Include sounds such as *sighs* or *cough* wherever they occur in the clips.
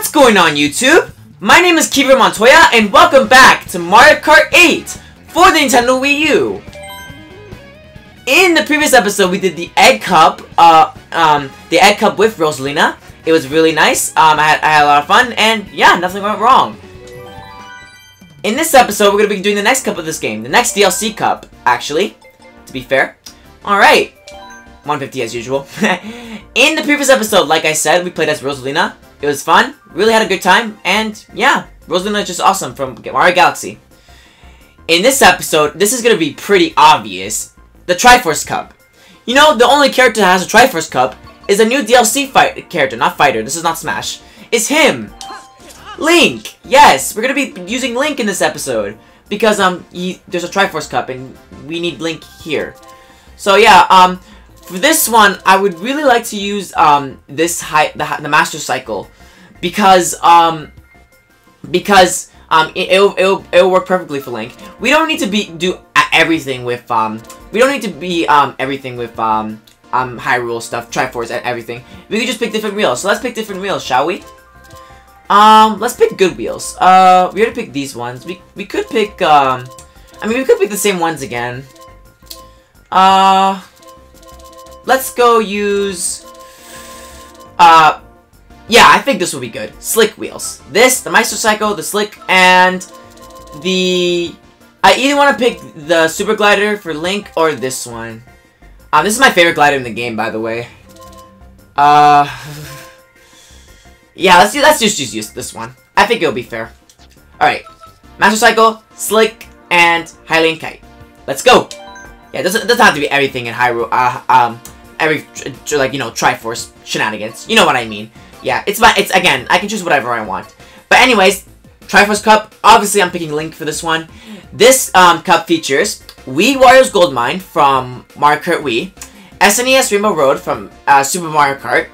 What's going on YouTube? My name is Kever Montoya and welcome back to Mario Kart 8 for the Nintendo Wii U. In the previous episode we did the Egg Cup, uh, um, the Egg Cup with Rosalina. It was really nice, um, I had, I had a lot of fun and yeah, nothing went wrong. In this episode we're going to be doing the next cup of this game, the next DLC cup, actually, to be fair. Alright, 150 as usual. *laughs* In the previous episode, like I said, we played as Rosalina. It was fun, really had a good time, and yeah, Rosalina is just awesome from Mario Galaxy. In this episode, this is going to be pretty obvious. The Triforce Cup. You know, the only character that has a Triforce Cup is a new DLC fight character, not fighter, this is not Smash. It's him! Link! Yes, we're going to be using Link in this episode. Because, um, he, there's a Triforce Cup, and we need Link here. So, yeah, um, for this one, I would really like to use um, this high, the, the Master Cycle because um, because um, it, will it'll, it'll work perfectly for Link. We don't need to be do everything with um, we don't need to be um, everything with um, um, Hyrule stuff, Triforce, and everything. We can just pick different wheels. So let's pick different wheels, shall we? Um, let's pick good wheels. Uh, we already picked these ones. We we could pick um, I mean we could pick the same ones again. Uh, let's go use... Uh, yeah, I think this will be good. Slick wheels. This, the Master Cycle, the Slick, and the... I either want to pick the Super Glider for Link or this one. Um, this is my favorite glider in the game, by the way. Uh... *laughs* Yeah, let's, do, let's just use this one. I think it'll be fair. Alright. Master Cycle, Slick, and Hylian Kite. Let's go! Yeah, it doesn't, it doesn't have to be everything in Hyrule. Uh, um, every like you know Triforce shenanigans. You know what I mean? Yeah, it's my it's again. I can choose whatever I want. But anyways, Triforce Cup. Obviously, I'm picking Link for this one. This um, cup features Wii Wario's Gold Mine from Mario Kart Wii, SNES Rainbow Road from uh, Super Mario Kart,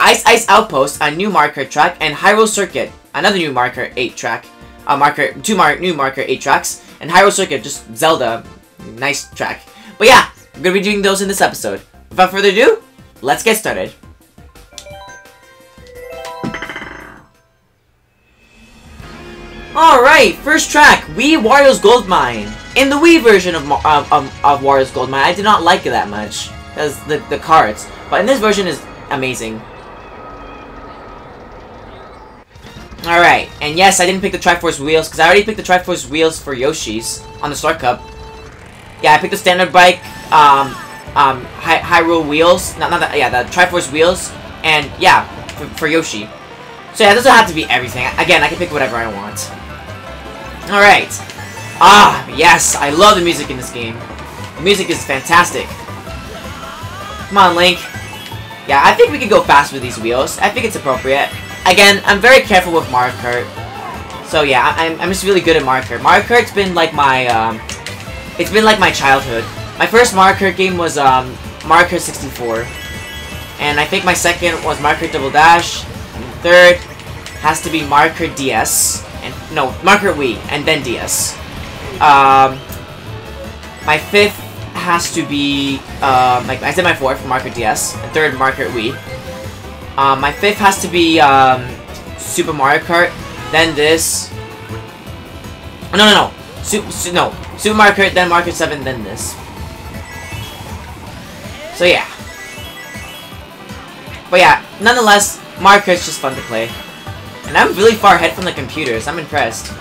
Ice Ice Outpost, a new Mario Kart track, and Hyrule Circuit, another new Mario Kart 8 track. Uh, Mario Kart, two Mario, new Mario Kart 8 tracks, and Hyrule Circuit, just Zelda, nice track. But yeah, we're gonna be doing those in this episode. Without further ado, let's get started. Alright, first track, Wii Wario's Gold Mine. In the Wii version of, of, of, of Wario's Gold Mine, I did not like it that much. Because the, the cards. But in this version is amazing. Alright, and yes, I didn't pick the Triforce wheels, because I already picked the Triforce wheels for Yoshi's on the Star Cup. Yeah, I picked the standard bike, um, um, Hy Hyrule wheels, not, not that, yeah, the Triforce wheels, and yeah, for, for Yoshi. So yeah, it doesn't have to be everything. Again, I can pick whatever I want. Alright. Ah, yes, I love the music in this game. The music is fantastic. Come on, Link. Yeah, I think we can go fast with these wheels. I think it's appropriate. Again, I'm very careful with Mario Kart. So yeah, I'm, I'm just really good at Mario Kart. Mario Kart's been like my, um, it's been like my childhood. My first Mario Kart game was um, Mario Kart 64. And I think my second was Mario Kart Double Dash. And third has to be Mario Kart DS. No, Mario Kart Wii, and then DS. Um, my fifth has to be, uh, like I said my fourth, Kart DS. And third, Mario Kart Wii. Um, my fifth has to be um, Super Mario Kart. Then this. No, no, no. Super, no. Super Mario Kart, then Mario Kart 7, then this. So yeah. But yeah, nonetheless, Mario Kart's just fun to play. And I'm really far ahead from the computers. I'm impressed.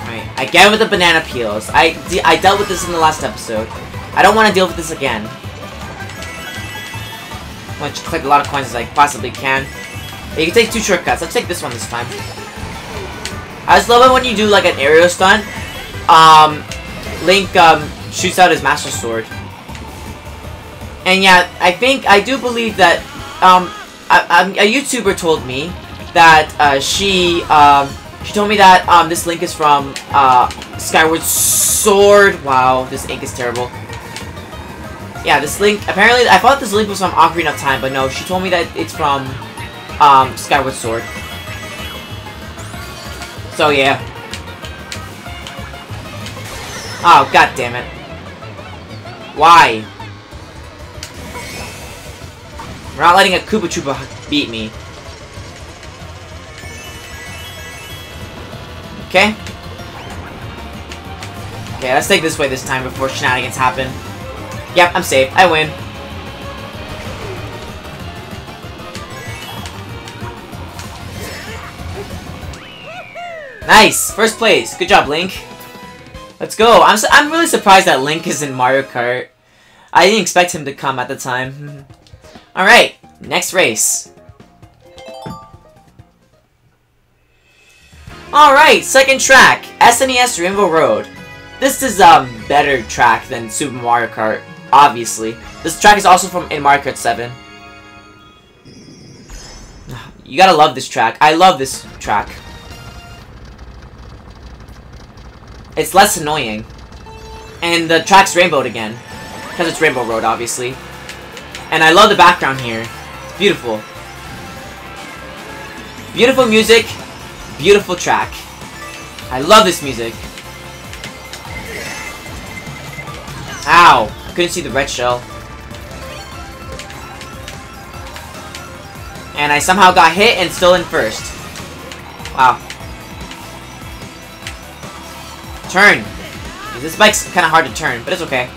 Alright, again with the banana peels. I, I dealt with this in the last episode. I don't want to deal with this again. I want to collect a lot of coins as I possibly can. But you can take two shortcuts. Let's take this one this time. I just love it when you do like an aerial stunt. Um, Link um, shoots out his Master Sword. And yeah, I think, I do believe that, um, a, a, YouTuber told me that, uh, she, um, she told me that, um, this link is from, uh, Skyward Sword. Wow, this ink is terrible. Yeah, this link, apparently, I thought this link was from Ocarina of Time, but no, she told me that it's from, um, Skyward Sword. So, yeah. Oh, god damn it. Why? We're not letting a Koopa Troopa beat me. Okay? Okay, let's take this way this time before shenanigans happen. Yep, I'm safe. I win. Nice! First place. Good job, Link. Let's go. I'm, I'm really surprised that Link is in Mario Kart. I didn't expect him to come at the time. *laughs* Alright, next race. Alright, second track. SNES Rainbow Road. This is a better track than Super Mario Kart, obviously. This track is also from in Mario Kart 7. *sighs* You gotta love this track. I love this track. It's less annoying. And the track's rainbowed again. Because it's Rainbow Road, obviously. And I love the background here. It's beautiful. Beautiful music. Beautiful track. I love this music. Ow! Couldn't see the red shell. And I somehow got hit and still in first. Wow. Turn! This bike's kind of hard to turn, but it's okay.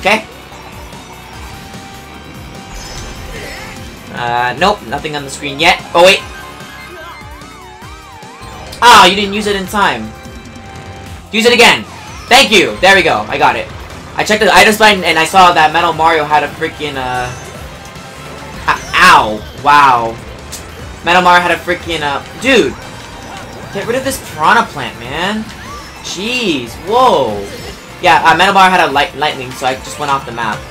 Okay. Uh, nope, nothing on the screen yet. Oh, wait. Ah, you didn't use it in time. Use it again. Thank you. There we go. I got it. I checked the items button and I saw that Metal Mario had a freaking, uh... Ow. Wow. Metal Mario had a freaking, uh... Dude, Get rid of this piranha plant, man. Jeez, whoa. Yeah, uh, Mario had a light lightning, so I just went off the map.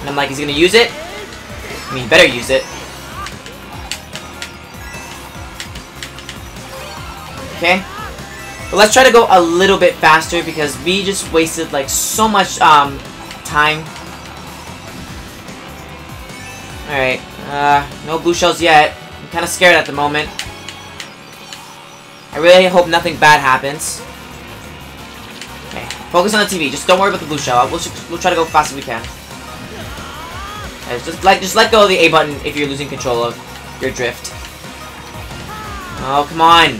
And I'm like, is he gonna use it? I mean, better use it. Okay. But let's try to go a little bit faster because we just wasted like so much um time. Alright, uh, no blue shells yet. I'm kind of scared at the moment. I really hope nothing bad happens. Okay, focus on the TV. Just don't worry about the blue shell. We'll, we'll try to go fast as we can. Okay, just like just let go of the A button if you're losing control of your drift. Oh, come on.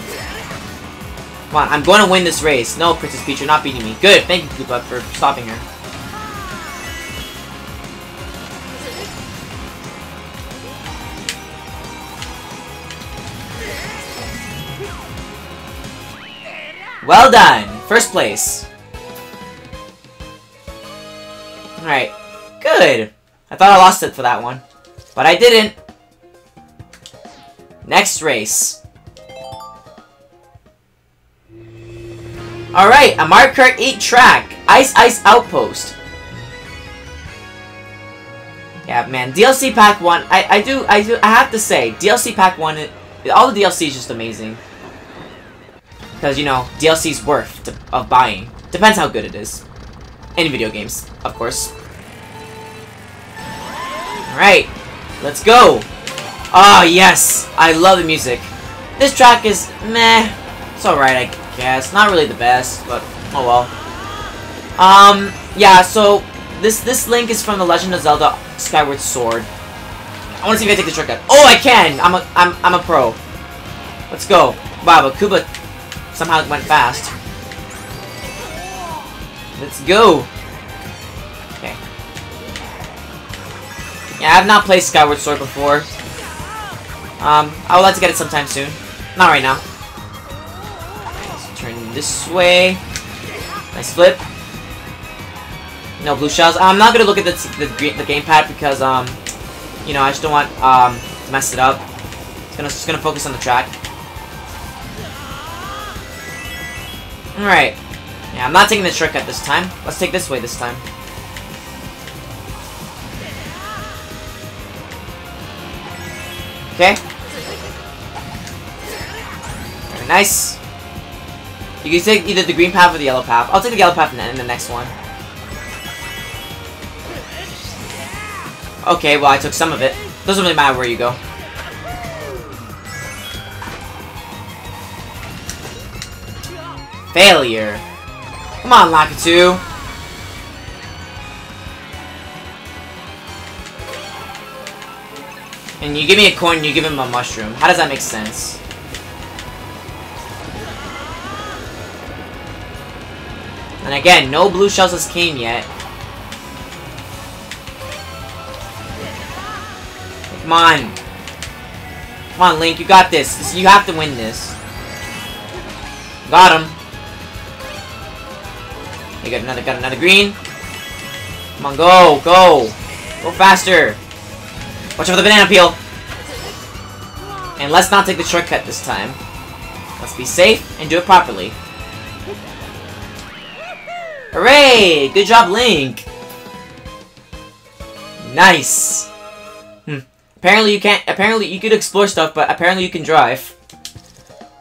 Come on, I'm going to win this race. No, Princess Peach, you're not beating me. Good, thank you, Koopa, for stopping her. Well done! First place. Alright. Good. I thought I lost it for that one. But I didn't. Next race. Alright, a Mario Kart 8 track. Ice Ice Outpost. Yeah, man, DLC Pack 1, I, I do, I do, I have to say, DLC Pack 1, it, all the DLC is just amazing. Because, you know, DLC's worth to, of buying. Depends how good it is. In video games, of course. Alright, let's go! Ah, oh, yes! I love the music. This track is meh. It's alright, I guess. Not really the best, but oh well. Um, yeah, so this this link is from The Legend of Zelda Skyward Sword. I want to see if I take the shortcut. Oh, I can! I'm a I'm I'm a pro. Let's go. Wow, but Koopa Somehow went fast. Let's go! I have not played Skyward Sword before. Um, I would like to get it sometime soon. Not right now. Let's turn this way. Nice flip. No blue shells. I'm not gonna look at the the, the gamepad because um, you know, I just don't want um to mess it up. It's gonna just gonna focus on the track. Alright. Yeah, I'm not taking the shortcut this time. Let's take this way this time. Okay. Very nice. You can take either the green path or the yellow path. I'll take the yellow path and in the next one. Okay, well I took some of it. Doesn't really matter where you go. Failure. Come on, Lakitu. And you give me a coin, you give him a mushroom. How does that make sense? And again, no blue shells has came yet. Come on. Come on, Link, you got this. this you have to win this. Got him. You got another, got another green. Come on, go, go. Go faster. Watch out for the banana peel. And let's not take the shortcut this time. Let's be safe and do it properly. Hooray! Good job, Link! Nice! Hmm. Apparently you can't- apparently you could explore stuff, but apparently you can drive.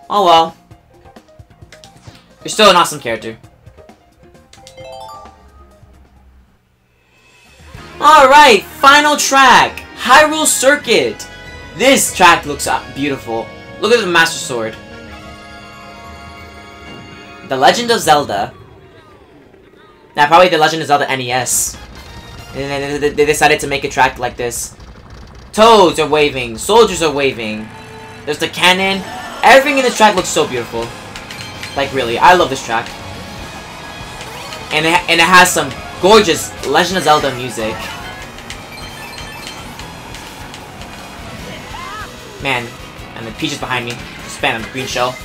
Oh well. You're still an awesome character. Alright, final track! Hyrule Circuit! This track looks uh, beautiful. Look at the Master Sword. The Legend of Zelda. Now, probably The Legend of Zelda NES. And then they decided to make a track like this. Toads are waving. Soldiers are waving. There's the cannon. Everything in this track looks so beautiful. Like, really. I love this track. And it, and it has some gorgeous Legend of Zelda music. Man, and the Peach is behind me. Spam on the green shell.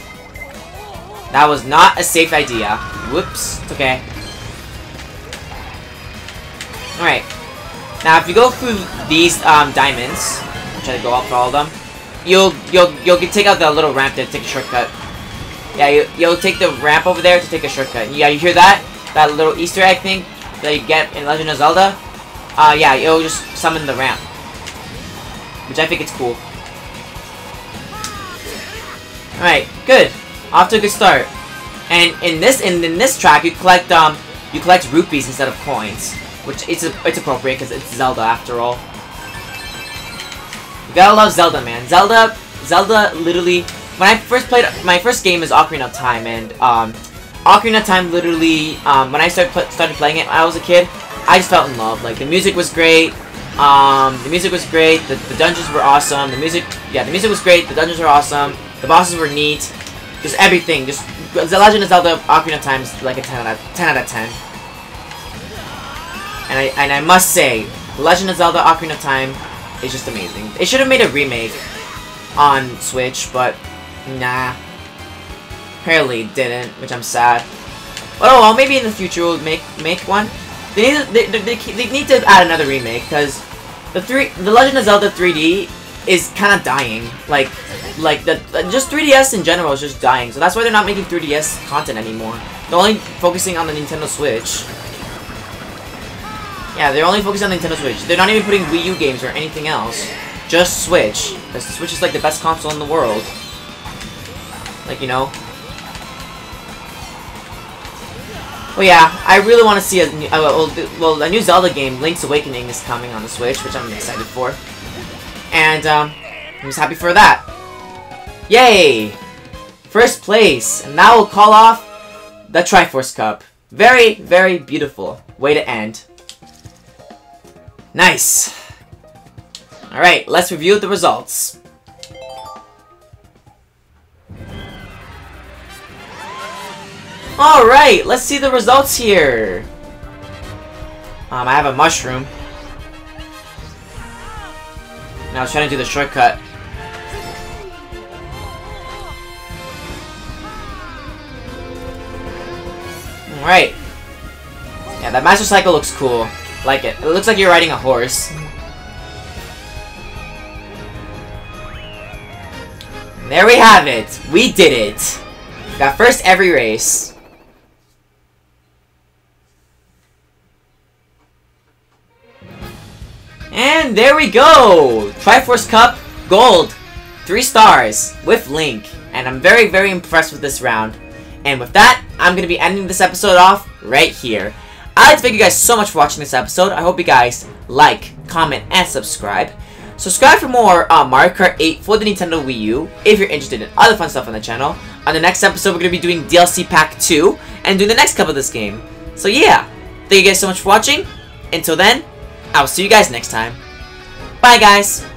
That was not a safe idea. Whoops. It's okay. Alright. Now, if you go through these um, diamonds, try to go up for all of them, you'll you'll you'll take out the little ramp to take a shortcut. Yeah, you, you'll take the ramp over there to take a shortcut. Yeah, you hear that? That little Easter egg thing that you get in Legend of Zelda? Uh, yeah, it'll just summon the ramp. Which I think is cool. Alright, good. Off to a good start. And in this in, in this track, you collect um you collect rupees instead of coins, which it's a, it's appropriate because it's Zelda after all. You gotta love Zelda, man. Zelda, Zelda, literally. When I first played, my first game is Ocarina of Time, and um, Ocarina of Time, literally, um, when I started pl started playing it when I was a kid, I just felt in love. Like the music was great. Um, the music was great. The, the dungeons were awesome. The music, yeah, the music was great. The dungeons were awesome. The bosses were neat. Just everything. Just The Legend of Zelda Ocarina of Time is like a 10 out of 10 out of 10. And I and I must say, The Legend of Zelda Ocarina of Time is just amazing. They should have made a remake on Switch, but nah. Apparently didn't, which I'm sad. But oh well, maybe in the future we'll make make one. They need to, they, they, they need to add another remake because the three the Legend of Zelda 3D is kind of dying. Like like the just 3DS in general is just dying. So that's why they're not making 3DS content anymore. They're only focusing on the Nintendo Switch. Yeah, they're only focusing on the Nintendo Switch. They're not even putting Wii U games or anything else. Just Switch. Because the Switch is like the best console in the world. Like, you know. Well, yeah, I really want to see a new, well, a new Zelda game, Link's Awakening, is coming on the Switch, which I'm excited for. And, um, I'm just happy for that. Yay! First place, and now we'll call off the Triforce Cup. Very, very beautiful way to end. Nice. Alright, let's review the results. Alright, let's see the results here. Um, I have a mushroom. Now I was trying to do the shortcut. Alright. Yeah, that Master Cycle looks cool. Like it. It looks like you're riding a horse. There we have it. We did it. Got first every race. And there we go! Triforce Cup Gold. Three stars with Link. And I'm very, very impressed with this round. And with that, I'm going to be ending this episode off right here. I'd like to thank you guys so much for watching this episode. I hope you guys like, comment, and subscribe. Subscribe for more uh, Mario Kart 8 for the Nintendo Wii U if you're interested in other fun stuff on the channel. On the next episode, we're going to be doing DLC Pack 2 and doing the next cup of this game. So yeah, thank you guys so much for watching. Until then, I'll see you guys next time. Bye guys!